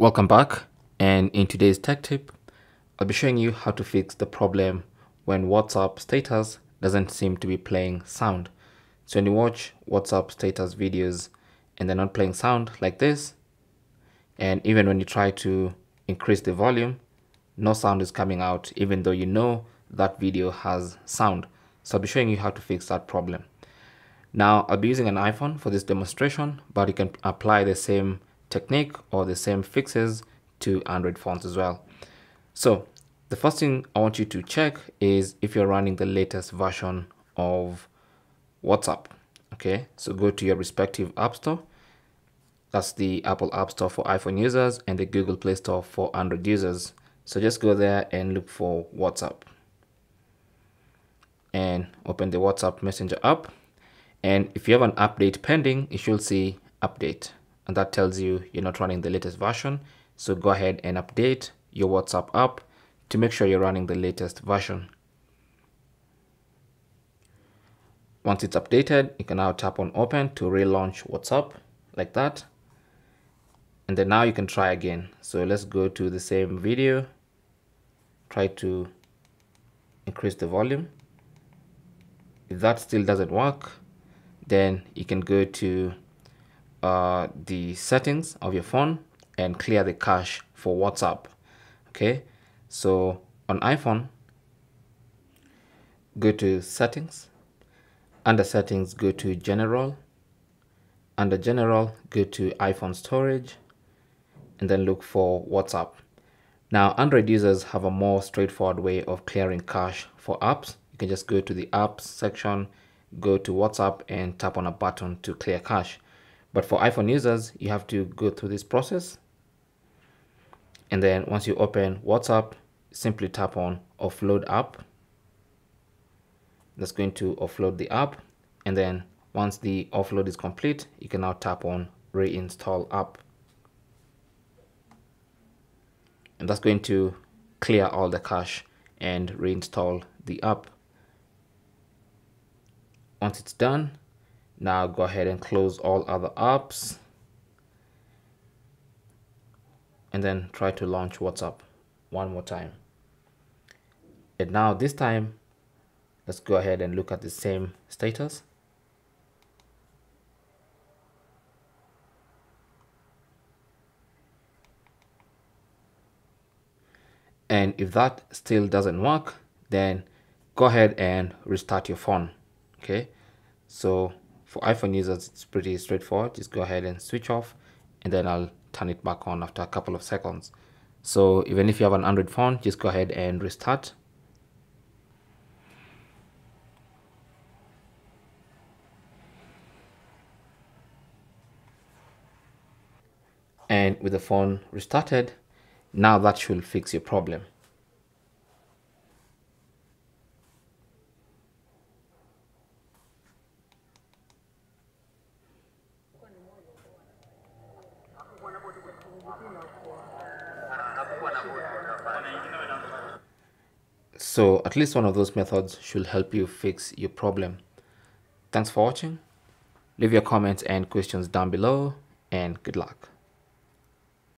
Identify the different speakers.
Speaker 1: Welcome back and in today's tech tip, I'll be showing you how to fix the problem when WhatsApp status doesn't seem to be playing sound. So when you watch WhatsApp status videos and they're not playing sound like this, and even when you try to increase the volume, no sound is coming out even though you know that video has sound. So I'll be showing you how to fix that problem. Now I'll be using an iPhone for this demonstration, but you can apply the same technique or the same fixes to Android phones as well. So the first thing I want you to check is if you're running the latest version of WhatsApp. Okay, so go to your respective app store. That's the Apple App Store for iPhone users and the Google Play Store for Android users. So just go there and look for WhatsApp and open the WhatsApp Messenger app. And if you have an update pending, you should see update and that tells you you're not running the latest version. So go ahead and update your WhatsApp app to make sure you're running the latest version. Once it's updated, you can now tap on open to relaunch WhatsApp like that. And then now you can try again. So let's go to the same video. Try to increase the volume. If that still doesn't work, then you can go to uh, the settings of your phone and clear the cache for WhatsApp. Okay, so on iPhone, go to settings. Under settings, go to general. Under general, go to iPhone storage and then look for WhatsApp. Now, Android users have a more straightforward way of clearing cache for apps. You can just go to the apps section, go to WhatsApp and tap on a button to clear cache. But for iPhone users, you have to go through this process. And then once you open WhatsApp, simply tap on offload app. That's going to offload the app. And then once the offload is complete, you can now tap on reinstall app. And that's going to clear all the cache and reinstall the app. Once it's done, now go ahead and close all other apps and then try to launch WhatsApp one more time. And now this time, let's go ahead and look at the same status. And if that still doesn't work, then go ahead and restart your phone. Okay, so for iPhone users, it's pretty straightforward. Just go ahead and switch off and then I'll turn it back on after a couple of seconds. So even if you have an Android phone, just go ahead and restart. And with the phone restarted, now that should fix your problem. So at least one of those methods should help you fix your problem. Thanks for watching. Leave your comments and questions down below and good luck.